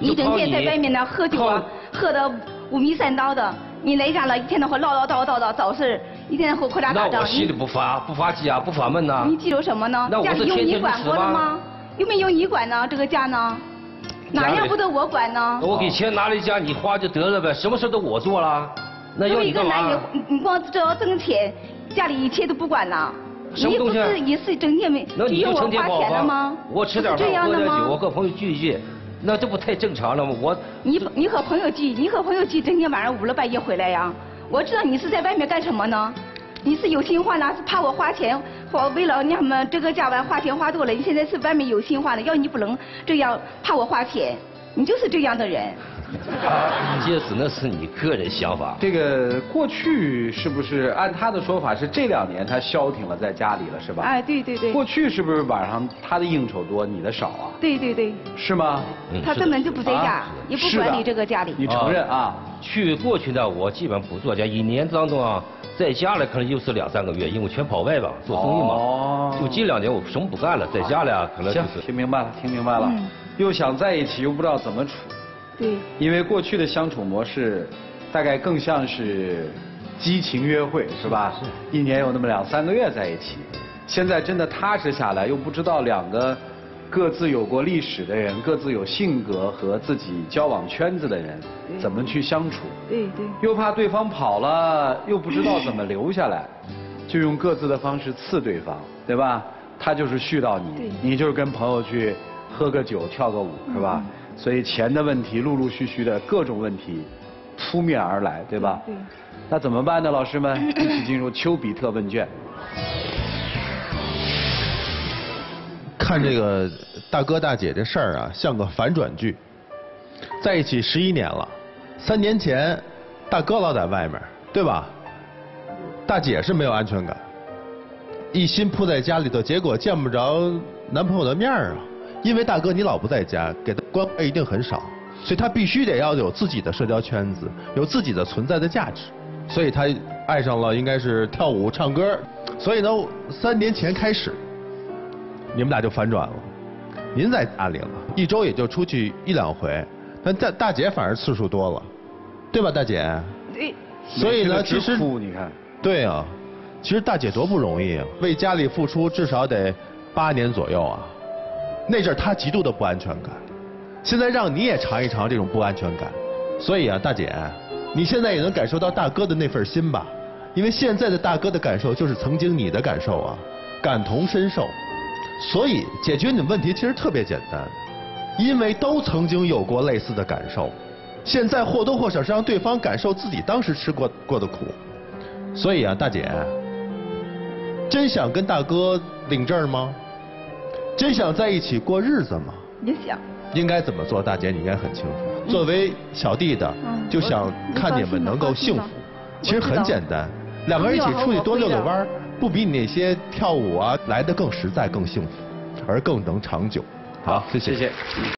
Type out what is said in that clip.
你整天在外面呢喝酒啊，喝的五迷三道的。你来家了，一天到晚唠唠叨叨的找事一天和扩大打仗。那我心里不发不发急啊，不发闷呐。你记住什么呢？家里有你管过的吗？有没有你管呢？这个家呢？哪样不得我管呢？我给钱拿来家，你花就得了呗，什么事都我做了。那要你干嘛？你你光知道挣钱，家里一切都不管了。什么东西？你不是也是整天没你用我花钱了吗？我吃点饭，喝点酒，我和朋友聚一聚。那这不太正常了吗？我你你和朋友聚，你和朋友聚，整天晚上五了半夜回来呀？我知道你是在外面干什么呢？你是有心花呢，是怕我花钱，或为了你们这个家完花钱花多了，你现在是外面有心花了，要你不能这样，怕我花钱，你就是这样的人。这只能是你个人想法。这个过去是不是按他的说法是这两年他消停了，在家里了是吧？哎，对对对。过去是不是晚上他的应酬多，你的少啊？对对对。是吗？他根本就不在家，也不管理这个家里。你承认啊？去过去呢，我基本不做家，一年当中啊，在家里可能就是两三个月，因为全跑外吧，做生意嘛。哦。就近两年我什么不干了，在家里啊，可能就是。听明白了，听明白了。又想在一起，又不知道怎么处。对，因为过去的相处模式，大概更像是激情约会，是吧？是。一年有那么两三个月在一起，现在真的踏实下来，又不知道两个各自有过历史的人，各自有性格和自己交往圈子的人，怎么去相处？对对。又怕对方跑了，又不知道怎么留下来，就用各自的方式刺对方，对吧？他就是絮叨你，你就是跟朋友去喝个酒、跳个舞，是吧？所以钱的问题，陆陆续续的各种问题扑面而来，对吧？对。那怎么办呢？老师们，一起进入丘比特问卷。看这个大哥大姐这事儿啊，像个反转剧。在一起十一年了，三年前大哥老在外面，对吧？大姐是没有安全感，一心扑在家里头，结果见不着男朋友的面儿啊。因为大哥你老不在家，给的关爱一定很少，所以他必须得要有自己的社交圈子，有自己的存在的价值，所以他爱上了应该是跳舞唱歌，所以呢三年前开始，你们俩就反转了，您在家里了，一周也就出去一两回，但大大姐反而次数多了，对吧大姐？对。所以呢其实你看，对啊，其实大姐多不容易啊，为家里付出至少得八年左右啊。那阵儿他极度的不安全感，现在让你也尝一尝这种不安全感，所以啊，大姐，你现在也能感受到大哥的那份心吧？因为现在的大哥的感受就是曾经你的感受啊，感同身受，所以解决你们问题其实特别简单，因为都曾经有过类似的感受，现在或多或少是让对方感受自己当时吃过过的苦，所以啊，大姐，真想跟大哥领证吗？真想在一起过日子吗？也想。应该怎么做，大姐你应该很清楚。作为小弟的，就想看你们能够幸福。其实很简单，两个人一起出去多遛遛弯，不比你那些跳舞啊来的更实在、更幸福，而更能长久。好，谢谢。谢谢。